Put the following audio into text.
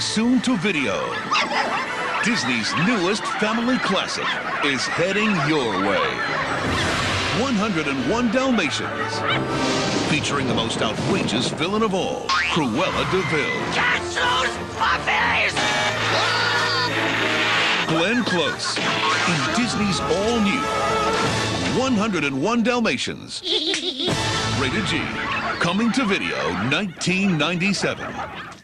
Coming soon to video. Disney's newest family classic is heading your way. 101 Dalmatians. Featuring the most outrageous villain of all, Cruella de Vil. Catch those puppies! Glenn Close in Disney's all-new 101 Dalmatians. Rated G. Coming to video 1997.